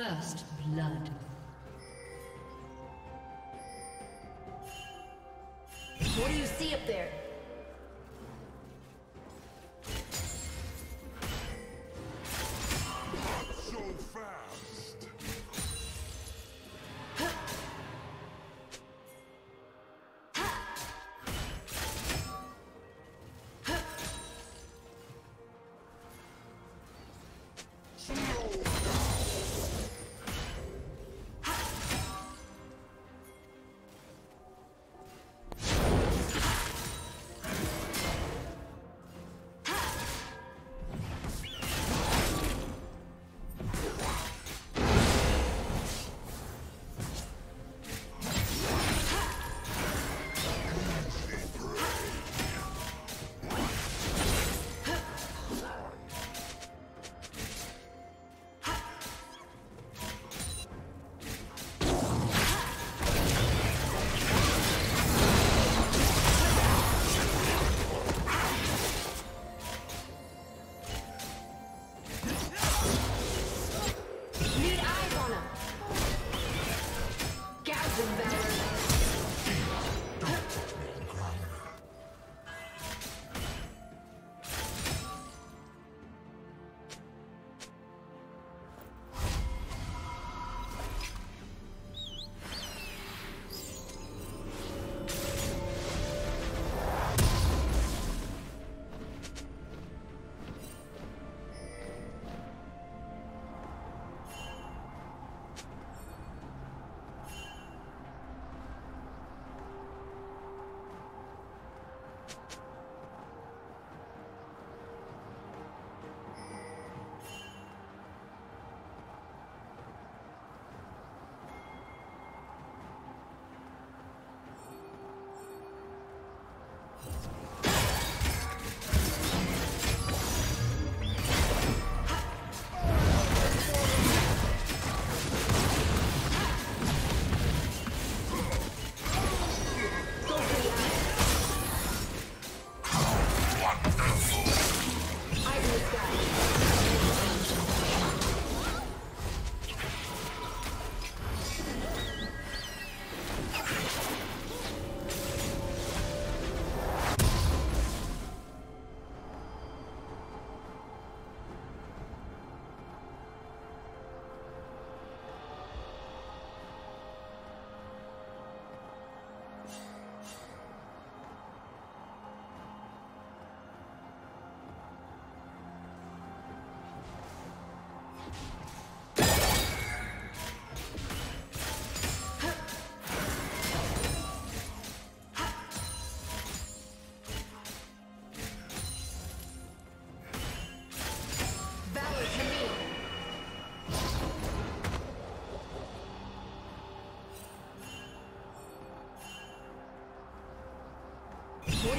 First blood. What do you see up there?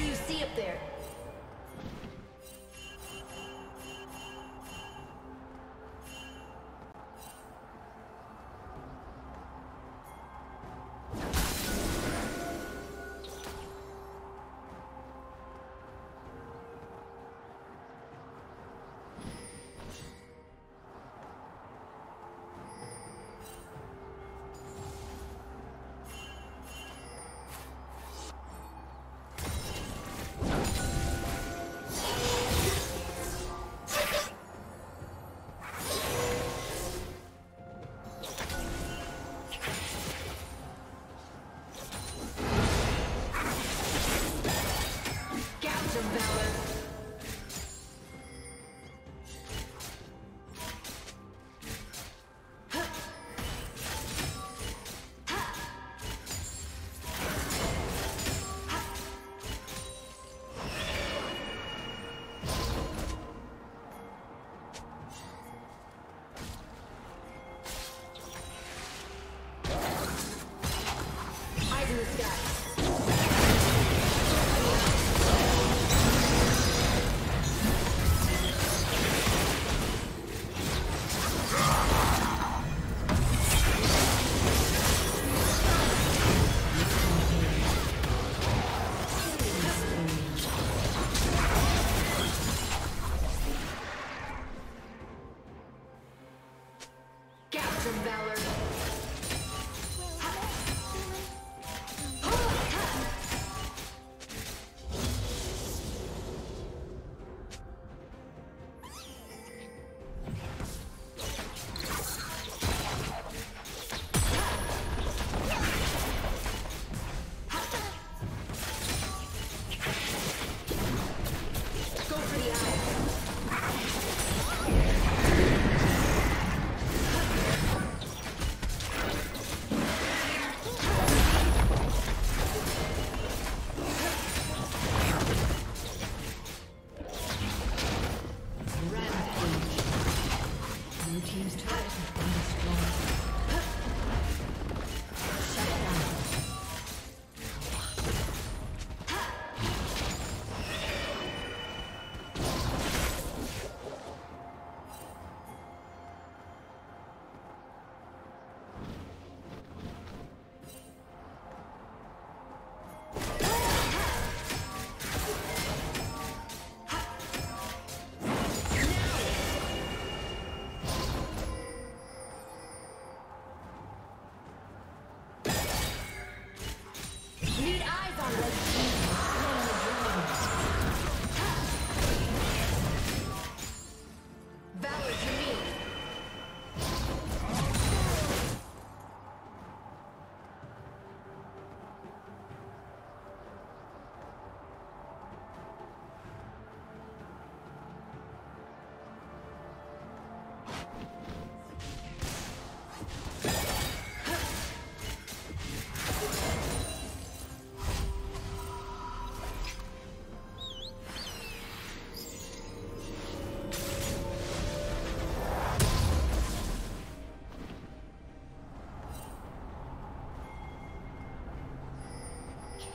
do you see up there?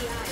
Yeah.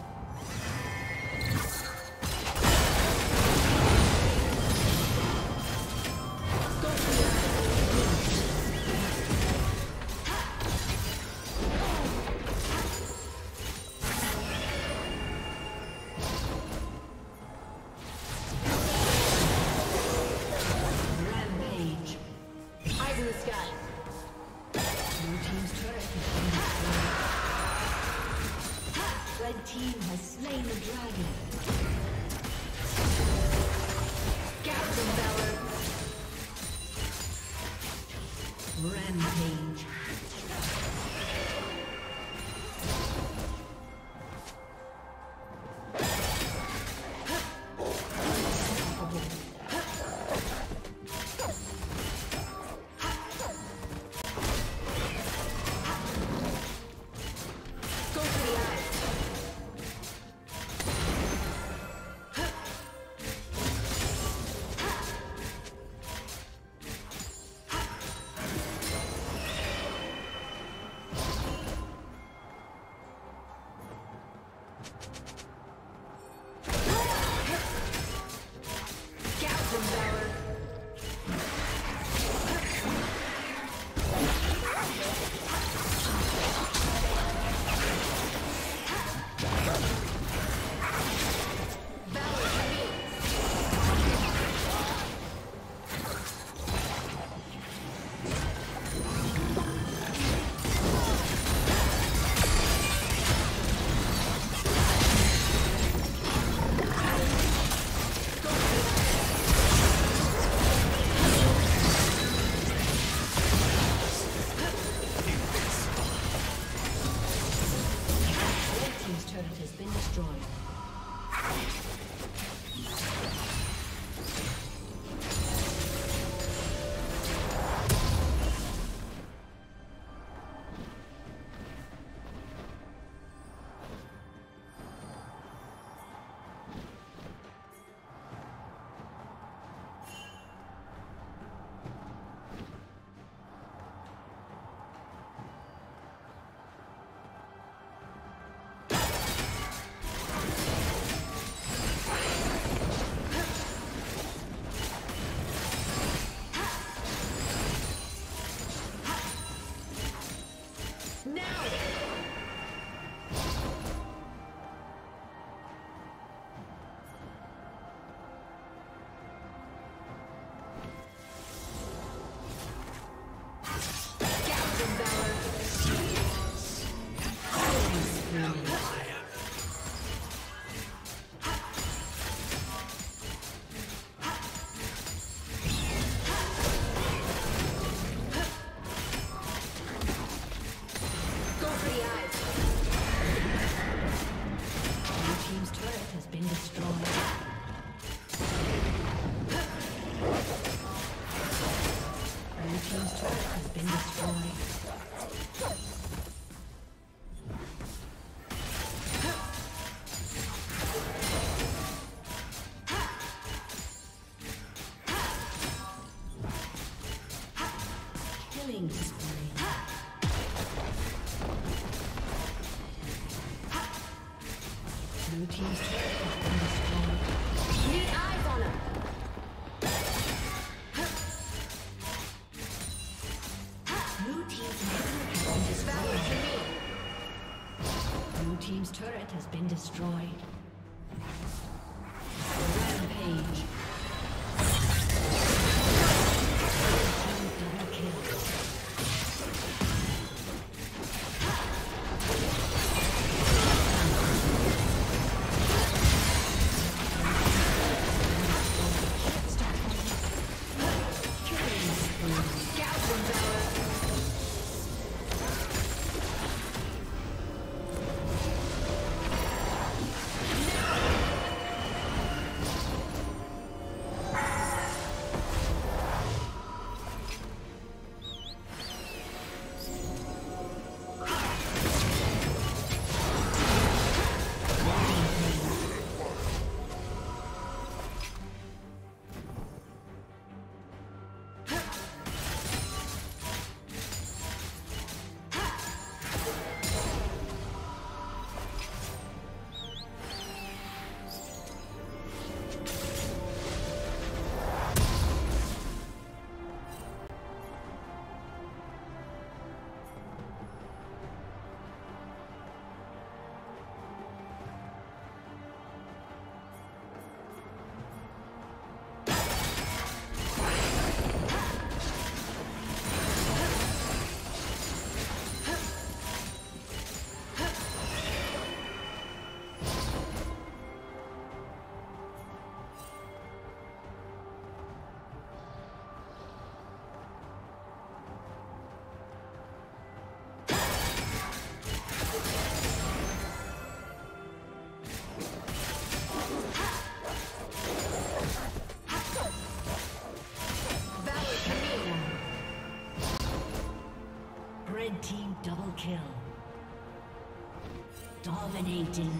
Dominating.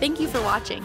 Thank you for watching.